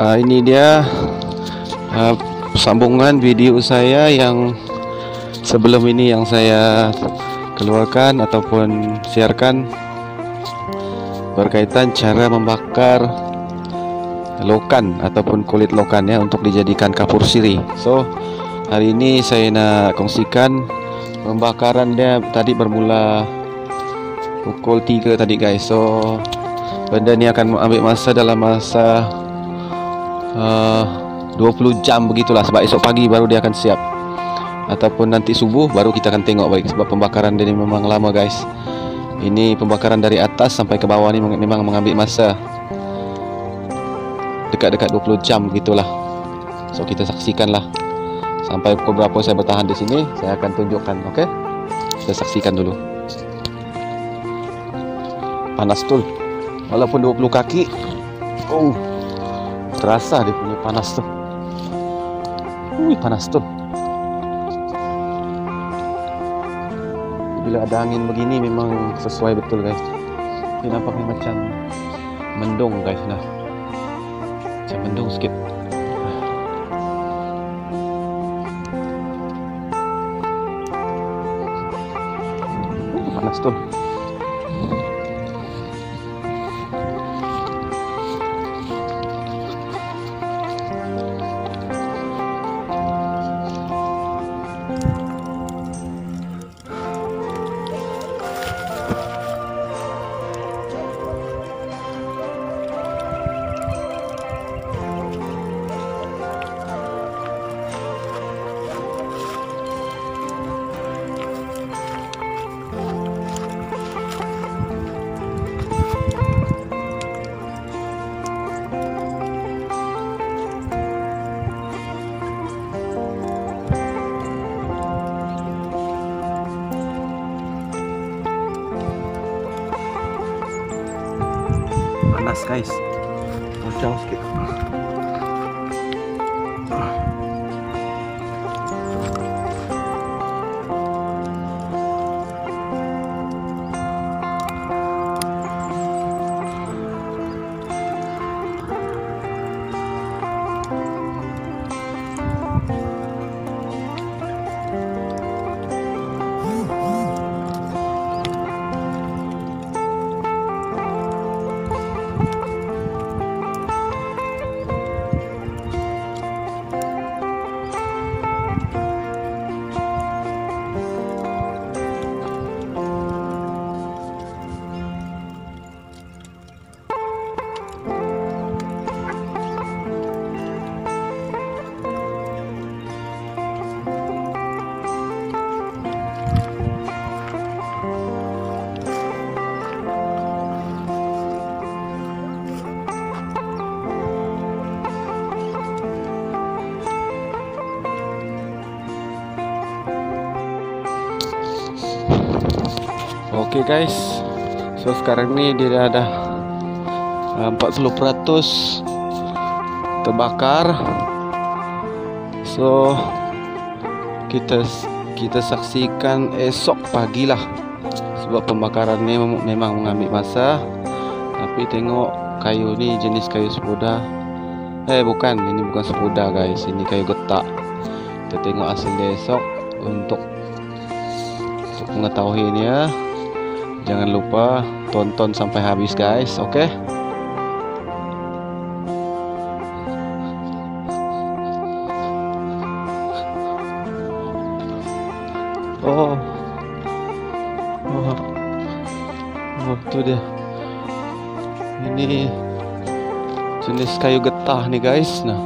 uh, ini dia uh, sambungan video saya yang sebelum ini yang saya keluarkan ataupun siarkan berkaitan cara membakar lokan ataupun kulit lokan ya untuk dijadikan kapur siri. So hari ini saya nak kongsikan pembakaran dia tadi bermula pukul 3 tadi guys. So benda ni akan ambil masa dalam masa uh, 20 jam begitulah sebab esok pagi baru dia akan siap. Ataupun nanti subuh baru kita akan tengok balik sebab pembakaran dia ni memang lama guys. Ini pembakaran dari atas sampai ke bawah ni memang mengambil masa. Dekat-dekat 20 jam begitulah. So kita saksikanlah. Sampai pukul berapa saya bertahan di sini saya akan tunjukkan okay? kita saksikan dulu. Panas tuh walaupun 20 kaki oh terasa dia punya panas tuh. Wih panas tuh. Bila ada angin begini memang sesuai betul guys. Ini nampaknya macam mendung guys nah. Macam mendung sikit. Panas tuh panas guys Mau sikit okay guys. So sekarang ni dia ada uh, 40% terbakar. So kita kita saksikan esok pagi lah. Sebab pembakaran ni memang mengambil masa. Tapi tengok kayu ni jenis kayu sepuda Eh bukan. Ini bukan sepuda guys. Ini kayu getak. Kita tengok hasil dia esok Untuk Untuk mengetahuinya Jangan lupa tonton sampai habis guys, oke? Okay? Oh. Oh. Itu dia. Ini jenis kayu getah nih guys. Nah,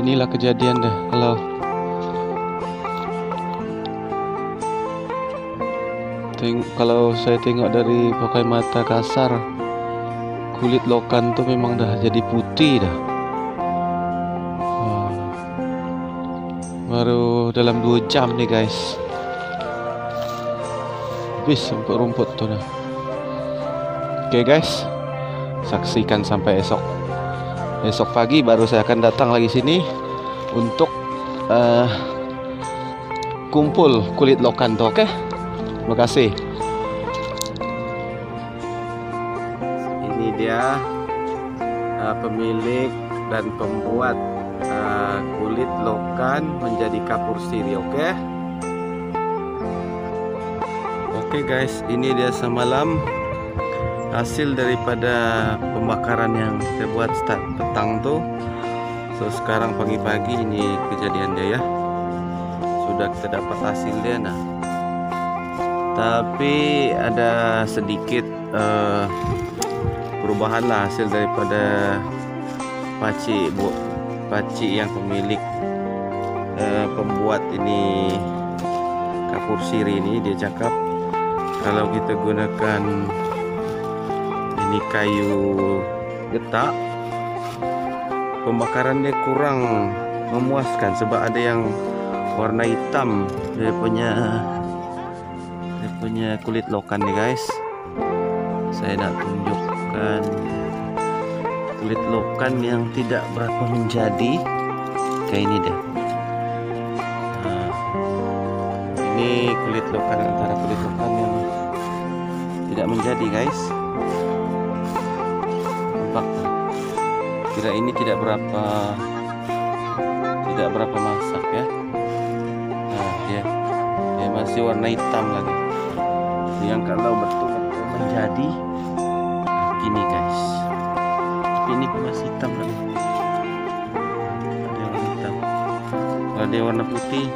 inilah kejadian deh kalau Teng kalau saya tengok dari pakai mata kasar kulit lokan tuh memang dah jadi putih dah. Wow. baru dalam dua jam nih guys. Habis rumput-rumput tuh dah. Oke okay, guys. Saksikan sampai esok. Esok pagi baru saya akan datang lagi sini untuk uh, kumpul kulit lokan tuh oke okay? Terima kasih. Ini dia uh, pemilik dan pembuat uh, kulit lokan menjadi kapur siri oke okay? oke okay guys ini dia semalam hasil daripada pembakaran yang saya buat start petang tuh so sekarang pagi-pagi ini kejadian dia ya sudah kita dapat hasil dia nah tapi ada sedikit uh, perubahan lah hasil daripada paci bu. Paci yang pemilik uh, pembuat ini kapur siri ini dia cakap kalau kita gunakan ini kayu getak pembakaran dia kurang memuaskan sebab ada yang warna hitam dia punya punya kulit lokan nih guys. Saya nak tunjukkan kulit lokan yang tidak berapa menjadi. Kayak ini deh nah, ini kulit lokan antara kulit lokan yang tidak menjadi guys. Nampak? Kira ini tidak berapa tidak berapa masak ya. Nah dia dia masih warna hitam lagi yang kalau betul-betul menjadi gini guys. Ini masih hitam lagi dia warna hitam. Kalau dia warna putih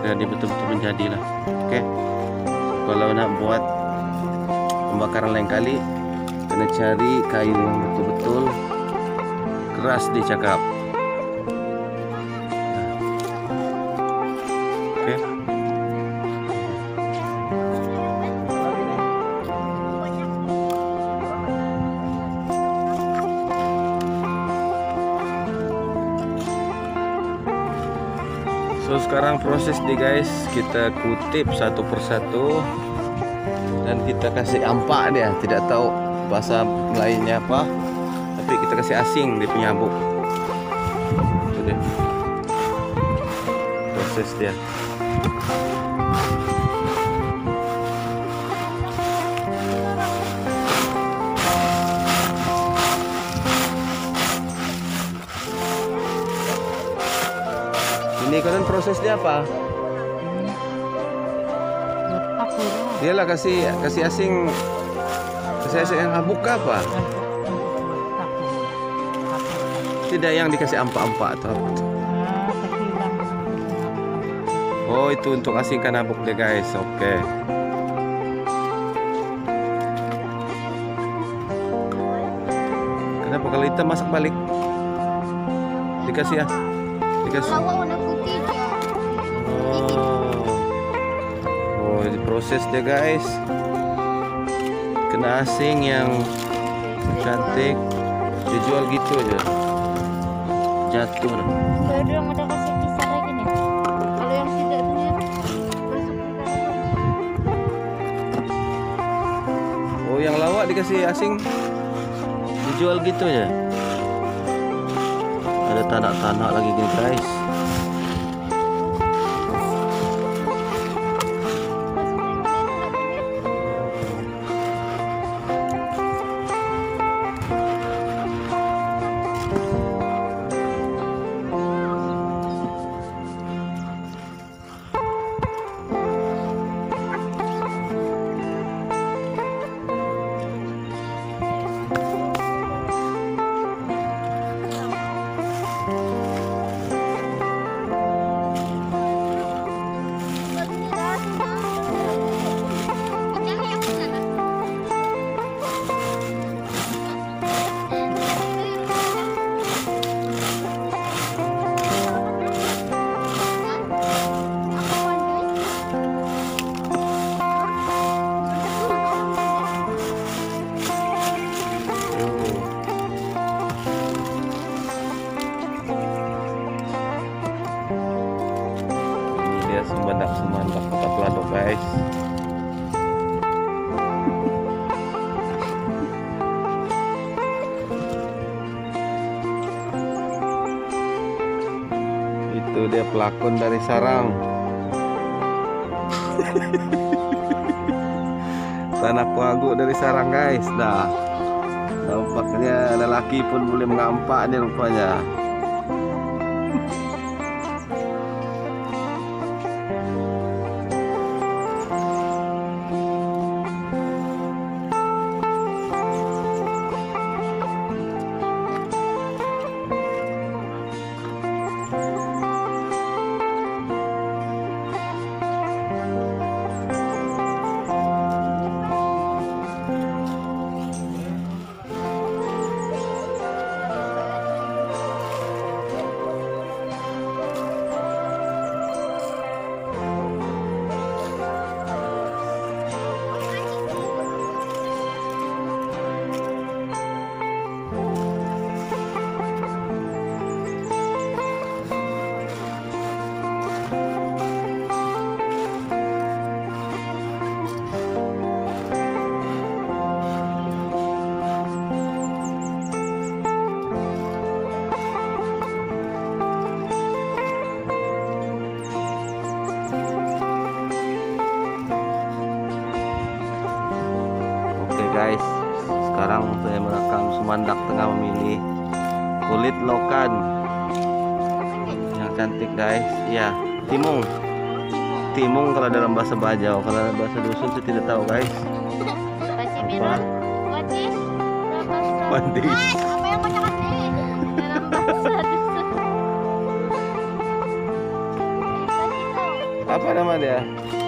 ya dia betul-betul menjadi lah. Oke. Okay. kalau nak buat pembakaran lain kali kena cari kayu yang betul-betul keras dicakap So proses nih guys. Kita kutip satu persatu. Dan kita kasih ampak dia. Tidak tahu bahasa lainnya apa. Tapi kita kasih asing di penyabuk proses dia ini kan prosesnya apa? Iyalah kasih kasih asing kasih asing yang habuk apa? Tidak yang dikasih ampak-ampak atau? Oh itu untuk asingkan habuk deh guys, oke. Okay. Kenapa kalau kita masak balik? Dikasih ya? Dikasih. Proses dia guys. Kena asing yang cantik dijual gitu aja. Jatuh dah. Oh yang lawak dikasih asing dijual gitu aja. Ada tanak-tanak lagi guys. Pelakon dari sarang. Tanah kuagu dari sarang guys. Dah. Nampaknya lelaki pun boleh mengampak nih rupanya. Memilih kulit lokan yang cantik guys. Ya, timung. Timung kalau dalam bahasa Bajau, kalau dalam bahasa dusun saya tidak tahu guys. Apa? Wadis. Apa yang kau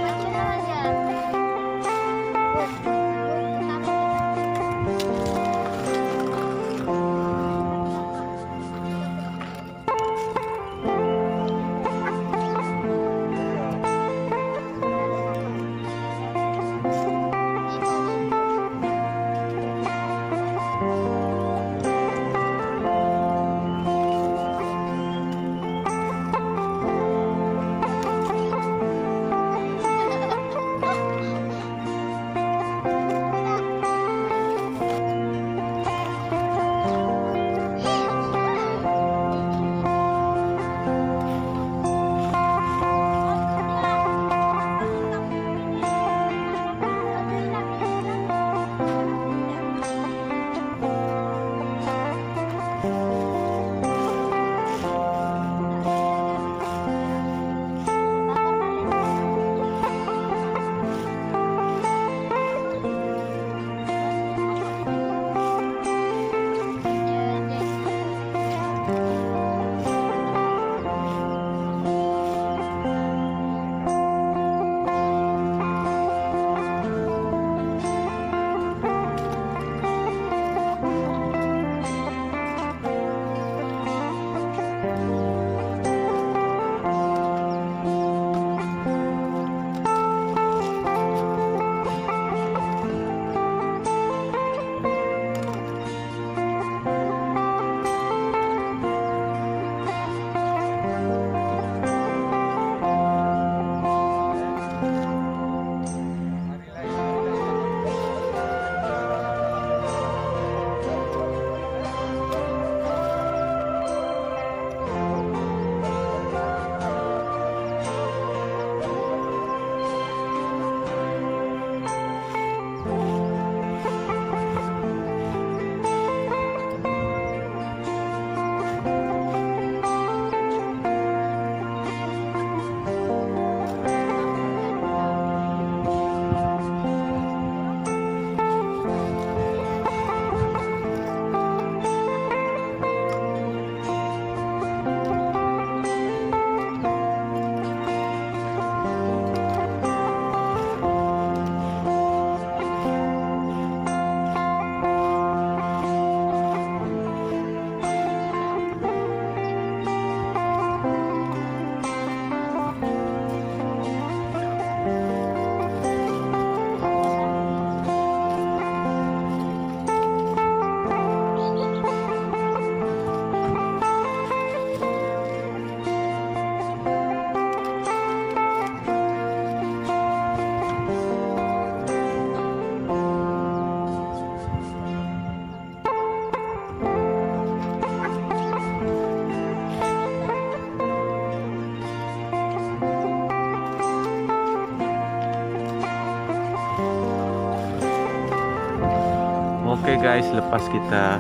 Guys lepas kita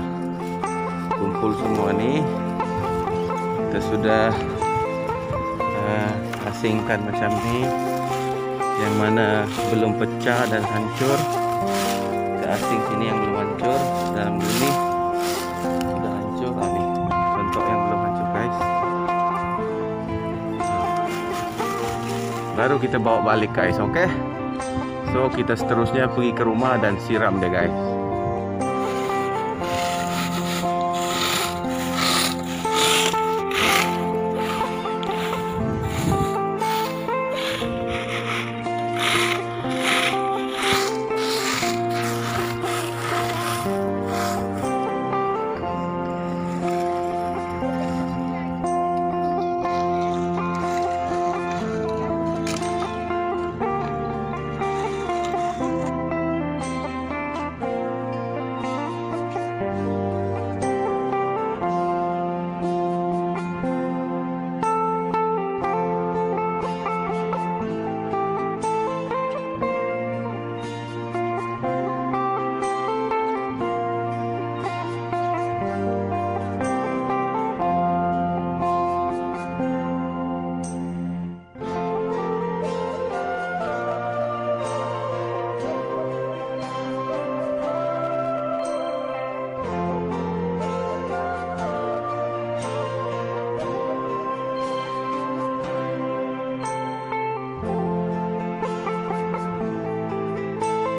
kumpul semua nih kita sudah uh, asingkan macam ni yang mana belum pecah dan hancur. Kita asing sini yang belum hancur dalam ini sudah hancur nah, nih contoh yang belum hancur guys. Baru kita bawa balik guys oke okay? so kita seterusnya pergi ke rumah dan siram deh guys